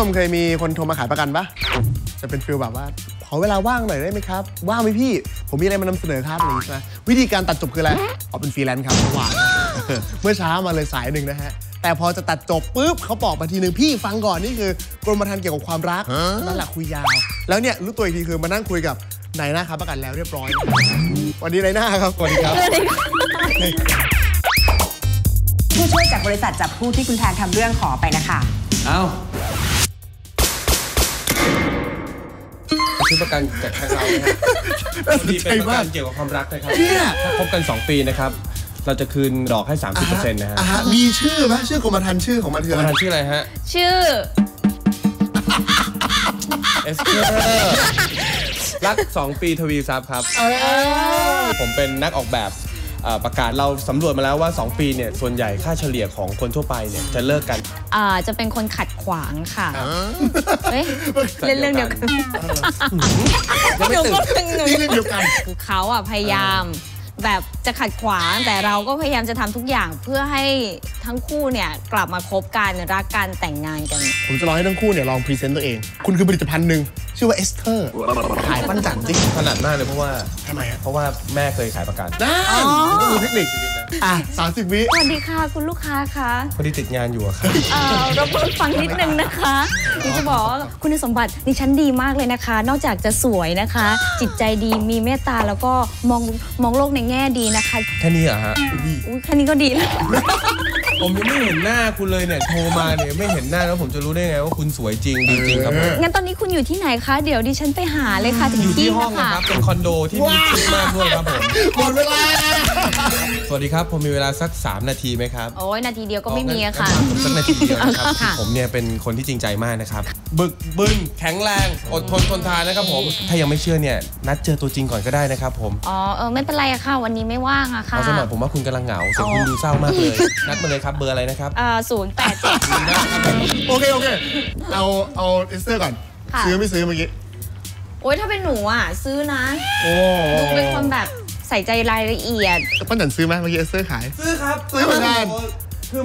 คุณผู้ชมเคยมีคนโทรมาขายประกันปะจะเป็น feel แบบว่า ขอเวลาว่างหน่อยได้ไหมครับ ว่างไหมพี่ ผมมีอะไรมานำเสนอครับอะไรอย่างงี้ใช่ไหมวิธีการตัดจบคืออะไรเอาเป็นฟรีแลนซ์ครับว่างเมื่อเช้ามาเลยสายหนึ่งนะฮะแต่พอจะตัดจบปุ๊บเขาบอกมาทีหนึ่งพี่ฟังก่อนนี่คือกรมธรรม์เกี่ยวกับความรักนั่นแหละคุยยาว แล้วเนี่ยรู้ตัวอีกทีคือมานั่งคุยกับนายหน้าครับประกันแล้วเรียบร้อยนะครับสวัสดีนายหน้าครับสวัสดีครับผู้ช่วยจากบริษัทจับคู่ที่คุณแทนทำเรื่องขอไปนะคะ เอ้า ซื้อประกันจากทางเรานะฮะพอดีเป็นประกันเกี่ยวกับความรักนะครับเนี่ย ถ้าคบกัน2ปีนะครับเราจะคืนดอกให้30%นะฮะอ่าฮะมีชื่อไหมชื่อกรมธรรม์ชื่อของมันคือปอะไรระธานชื่ออะไรฮะชื่อ เอสเตอร์รัก2ปีทวีทรัพย์ครับ ผมเป็นนักออกแบบเอ่อ ประกาศเราสำรวจมาแล้วว่า 2 ปีเนี่ยส่วนใหญ่ค่าเฉลี่ยของคนทั่วไปเนี่ยจะเลิกกัน อ่าจะเป็นคนขัดขวางค่ะเฮ้ยเล่นเรื่องเดียวกันยังไม่หนูตื่นก็เพิ่งหนูนี่เรื่องเดียวกันคือเขาอะพยายามแบบจะขัดขวางแต่เราก็พยายามจะทำทุกอย่างเพื่อให้ทั้งคู่เนี่ยกลับมาคบกันรักกันแต่งงานกัน ผมจะลองให้ทั้งคู่เนี่ยลองพรีเซนต์ตัวเอง คุณคือผลิตภัณฑ์หนึ่ง ชื่อว่าเอสเตอร์ ขายปั้นจันทร์สิถนัดมากเลยเพราะว่า ทำไมฮะเพราะว่าแม่เคยขายประกันได้ต้องมีเทคนิค อะสามสิบวิสวัสดีค่ะคุณลูกค้าคะพอดีติดงานอยู่อะครับเอ่อเราเพิ่งฟังนิดนึงนะคะดิจะบอกว่าคุณสมบัติดิฉันดีมากเลยนะคะ นอกจากจะสวยนะคะ จิตใจดีมีเมตตาแล้วก็มองมองโลกในแง่ดีนะคะ แค่นี้เหรอฮะอุ้ยแค่นี้ก็ดีแล้วผมยังไม่เห็นหน้าคุณเลยเนี่ยโทรมาเนี่ยไม่เห็นหน้าแล้วผมจะรู้ได้ไงว่าคุณสวยจริงดีจริงครับผมงั้นตอนนี้คุณอยู่ที่ไหนคะ เดี๋ยวดิฉันไปหาเลยค่ะถึงอยู่ที่ที่ห้องนะนะคะครับเป็นคอนโดที่มีชุดมากด้วยครับผมหมดเวลาสวัสดีครับผมมีเวลาสัก 3 นาทีไหมครับ โอ้ยนาทีเดียวก็ไม่มีอะค่ะงั้นผมสักนาทีเดียวนะครับค่ะผมเนี่ยเป็นคนที่จริงใจมากนะครับ บึกบึนแข็งแรง อดทนทนทานนะครับผม ถ้ายังไม่เชื่อเนี่ยนัดเจอตัวจริงก่อนก็ได้นะครับผม อ๋อเออไม่เป็นไรอะค่ะ วันนี้ไม่ว่างอะค่ะเอาสมัยผมว่าคุณกำลังเหงาเสียงคุณดูเศร้ามากเลย นัดมาเลยครับเบอร์อะไรนะครับอ่าศูนย์แปดเจ็ดโอเคโอเค เอาเอาเอสเธอร์ก่อนค่ะซื้อไม่ซื้อเมื่อกี้ โอ้ยถ้าเป็นหนูอะซื้อนะ โอ้ดูเป็นคนแบบ ใส่ใจรายละเอียดปั้นจันทร์ซื้อไหมเมื่อกี้เอสเธอร์ขาย ซื้อครับซื้อเหมือนกันคือ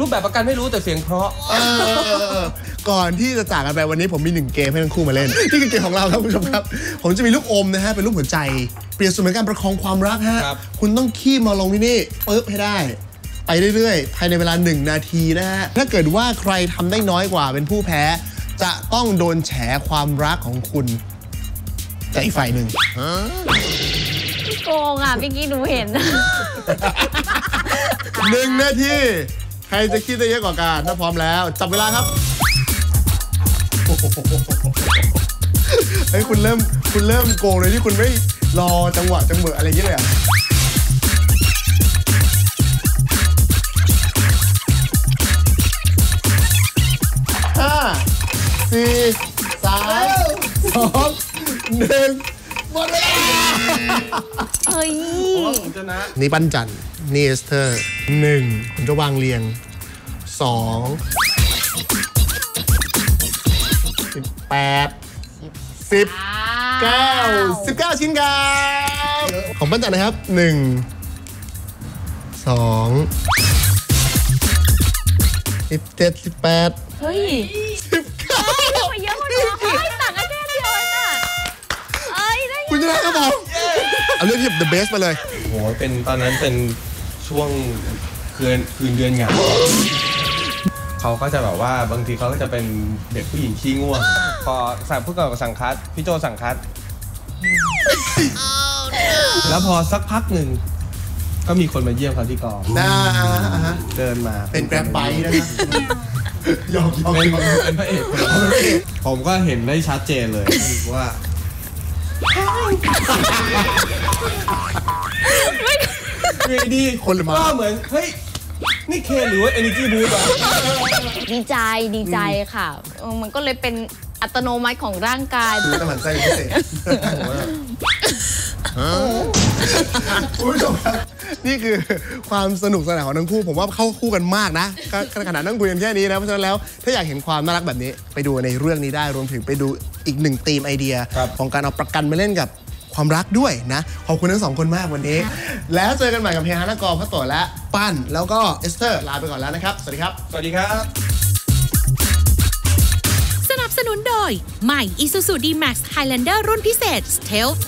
รูปแบบประกันไม่รู้แต่เสียงเพราะเออเออเออเออก่อนที่จะจากกันไปวันนี้ผมมีหนึ่งเกมให้ทั้งคู่มาเล่นนี่คือเกมของเราครับคุณผู้ชมครับ ผมจะมีลูกอมนะฮะเป็นรูปหัวใจ เปรียบเสมือนการประคองความรักฮะครับคุณต้องคีบมาลงที่นี่ปึ๊บให้ได้ ไปเรื่อยๆ ภายในเวลา 1 นาทีนะฮะถ้าเกิดว่าใครทำได้น้อยกว่าเป็นผู้แพ้ จะต้องโดนแฉความรักของคุณจากอีกฝ่ายหนึ่ง โกงอะเมื่อกี้หนูเห็น หนึ่งนาที ใครจะคิดได้เยอะกว่ากันถ้าพร้อมแล้ว จับเวลาครับเฮ้ยคุณเริ่มคุณเริ่มโกงเลยที่คุณไม่รอจังหวะจังเหวะอะไรอย่างเงี้ยเลยอะห้าสี่สามสองหนึ่งหมดเวลา เฮ้ยผมชนะนี่ปั้นจันทร์นี่เอสเตอร์หนึ่งผมจะวางเรียงสองสิบแปดสิบเก้าสิบเก้าชิ้นครับของปั้นจันทร์นะครับหนึ่งสองสิบเจ็ดสิบแปดเฮ้ยสิบเก้า เอาเรื่องที่ the best มาเลย โหเป็นตอนนั้นเป็นช่วงคืนคืนเดือนเหงาเขาก็จะแบบว่าบางทีเขาก็จะเป็นเด็กผู้หญิงขี้ง่วง พอสั่งผู้กำกับสั่งคัดพี่โจสั่งคัดแล้วพอสักพักหนึ่ง ก็มีคนมาเยี่ยมเขาที่กอง นะอ่าฮะเดินมาเป็นแกร็บไบค์นะครับยอมยอมเป็นยอมเป็นพระเอกผมก็เห็นได้ชัดเจนเลยว่า อยู่ดีคนละมา ก็เหมือนเฮ้ยนี่เคหรือว่า Energy Boost อะดีใจดีใจค่ะเออมันก็เลยเป็นอัตโนมัติของร่างกายดูน้ำมันไส้พิเศษ คุณผู้ชมครับนี่คือความสนุกสนานของทั้งคู่ ผมว่าเข้าคู่กันมากนะก็ก็ขนาดนั่งคุยกันแค่นี้นะเพราะฉะนั้นแล้วถ้าอยากเห็นความน่ารักแบบนี้ ไปดูในเรื่องนี้ได้รวมถึงไปดูอีกหนึ่งธีมไอเดีย ของการเอาประกันมาเล่นกับความรักด้วยนะ ขอบคุณทั้งสองคนมากวันนี้ แล้วเจอกันใหม่กับเฮียฮานากรพัตโตและปั้น แล้วก็เอสเตอร์ลาไปก่อนแล้วนะครับ สวัสดีครับ สวัสดีครับโดยใหม่ Isuzu D-Max Highlander รุ่นพิเศษ Stealth